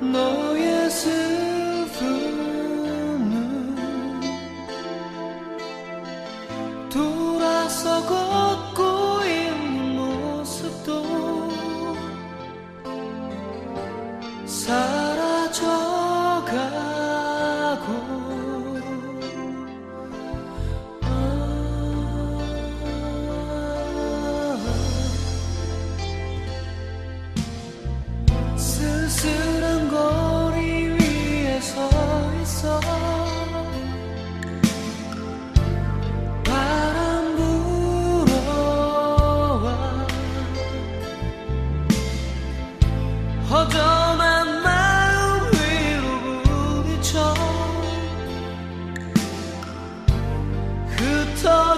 너의 슬픔은 돌아서고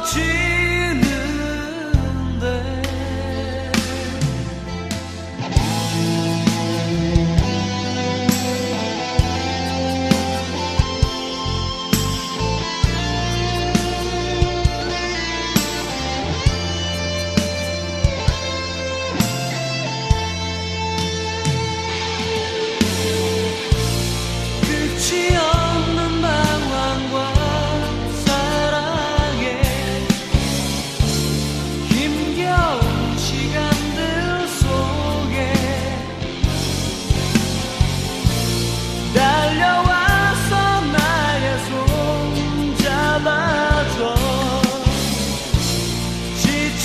멈추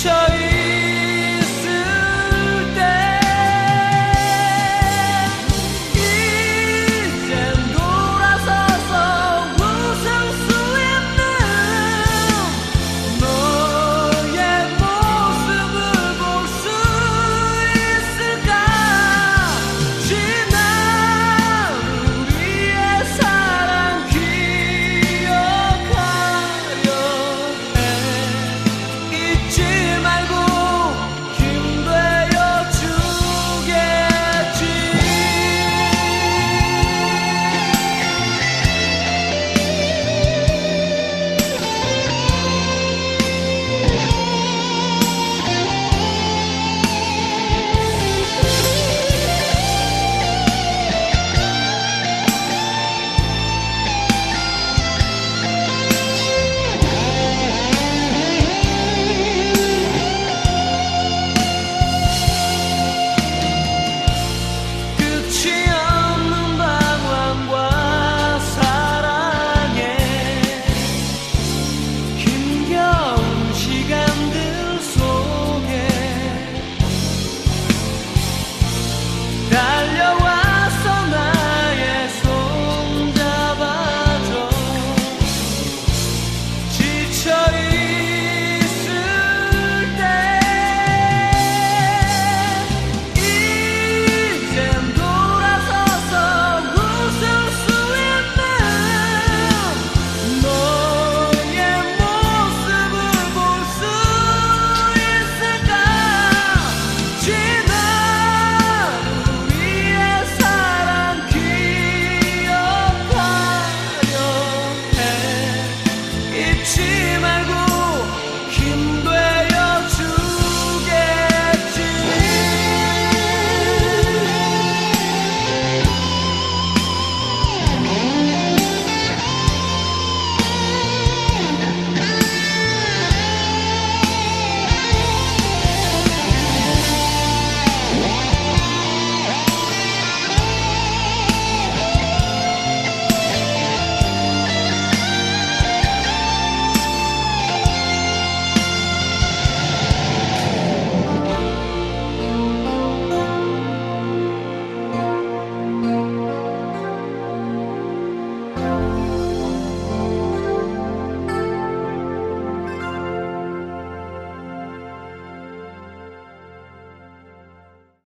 show you.